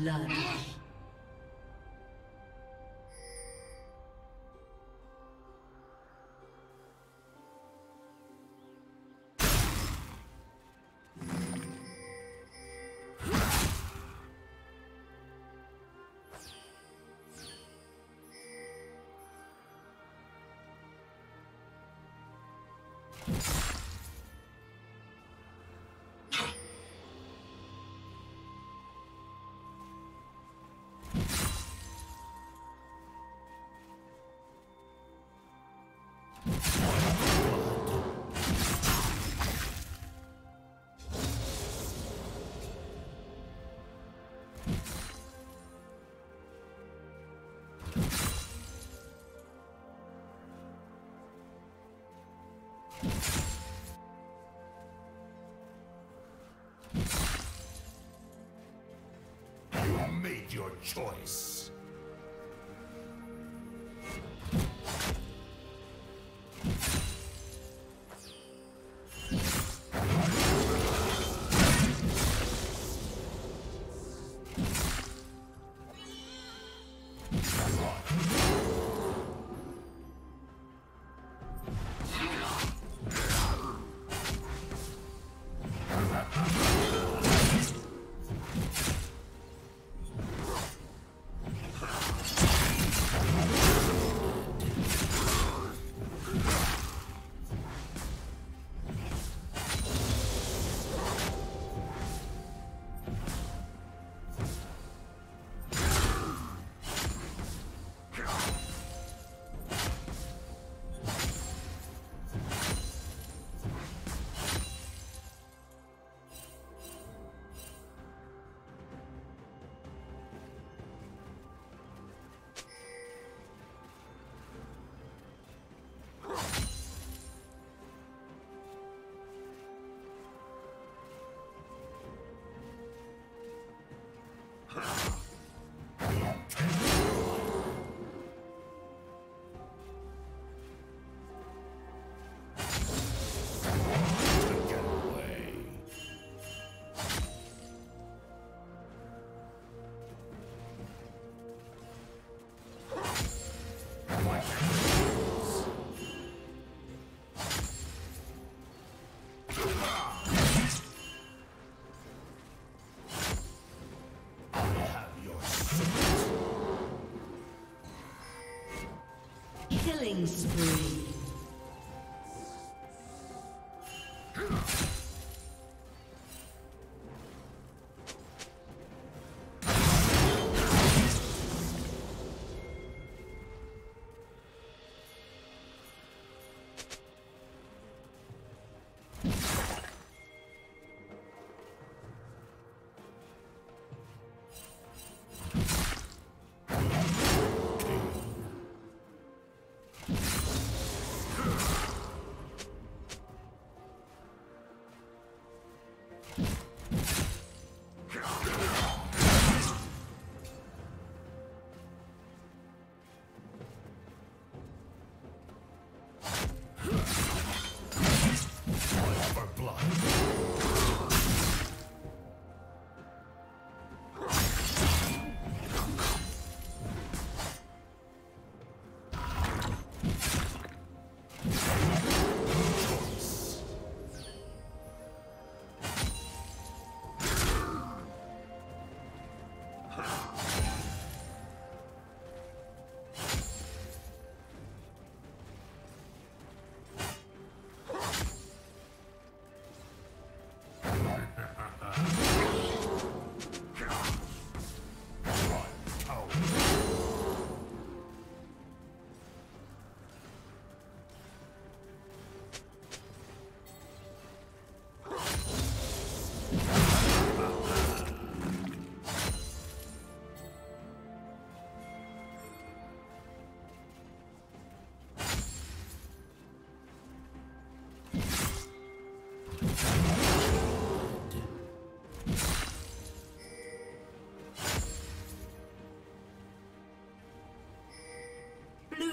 blood. Your choice. Killing spree.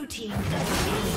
Team double kill.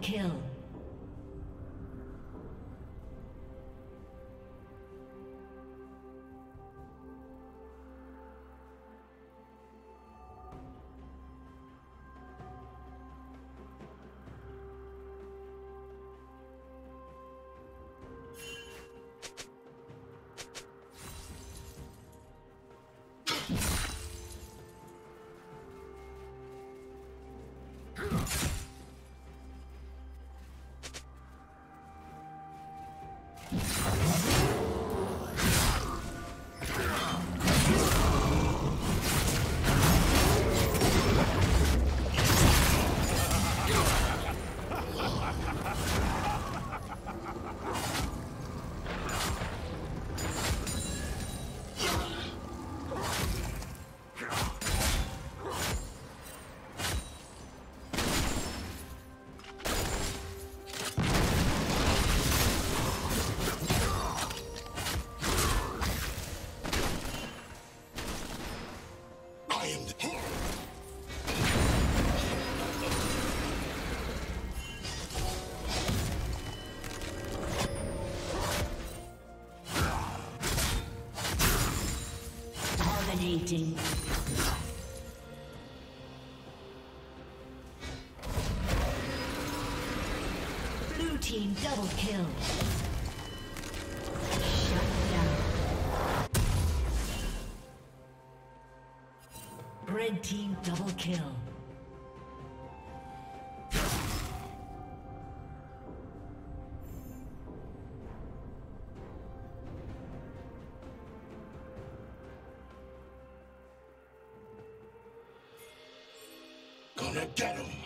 Kill. Blue team double kill. Shut down. Red team double kill. Gonna get him.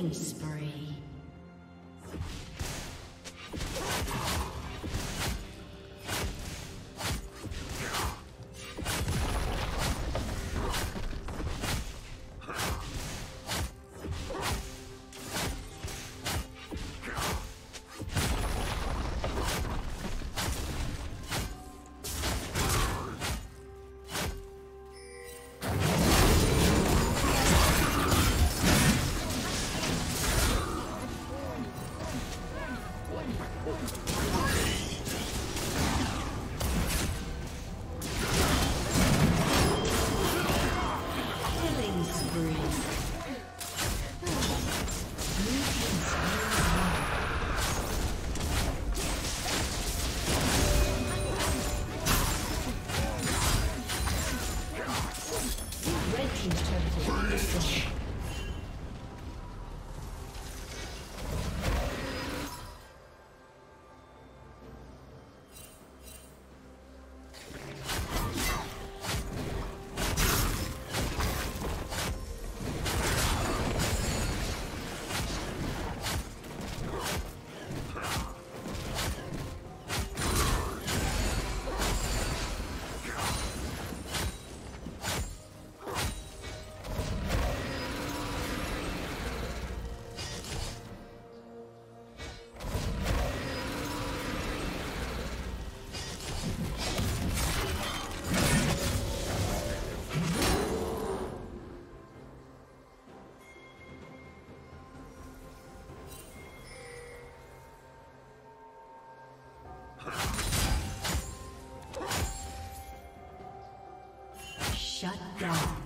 Killing down.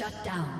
Shut down.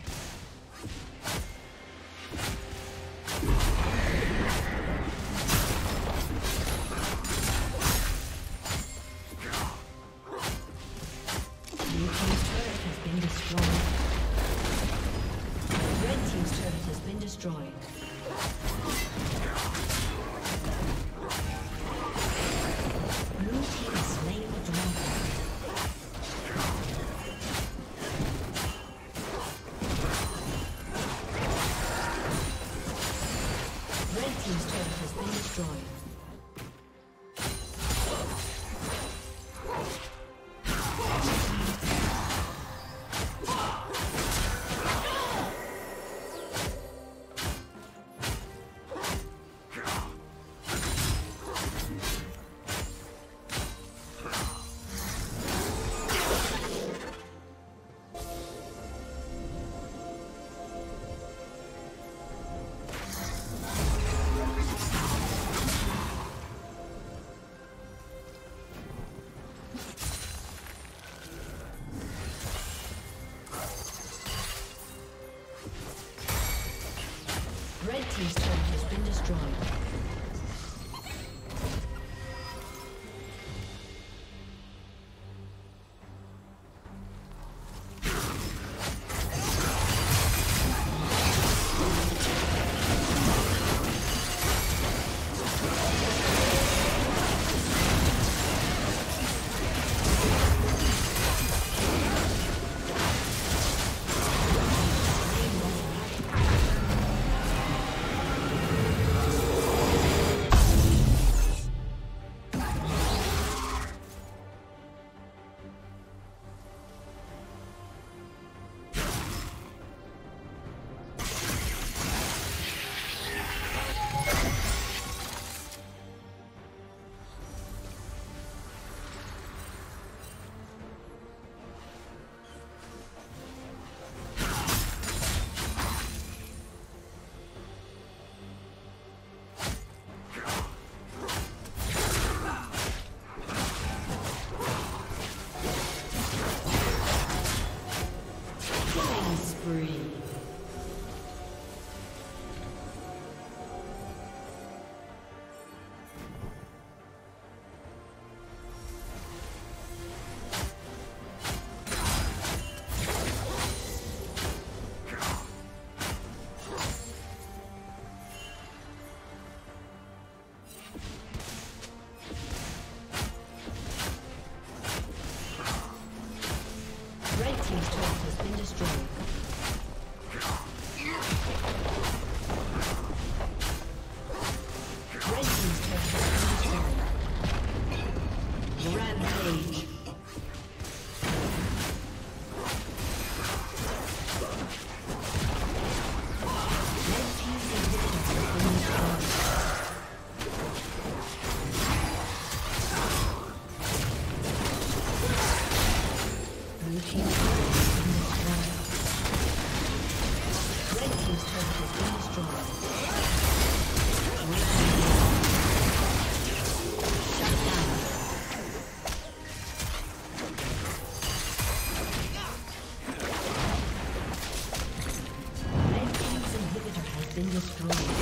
been destroyed.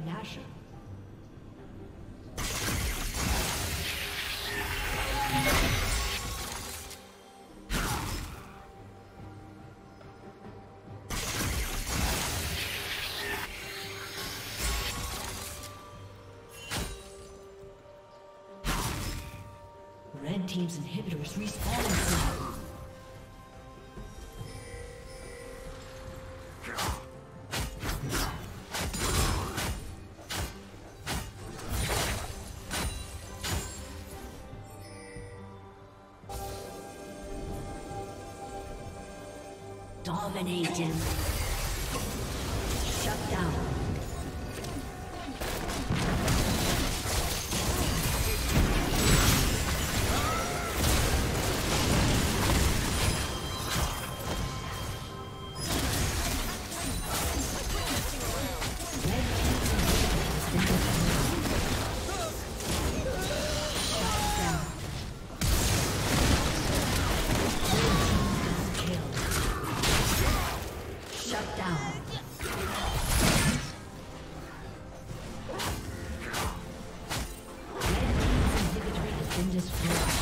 Nashor. Red Team's inhibitors respawning soon. Dominating. been destroyed.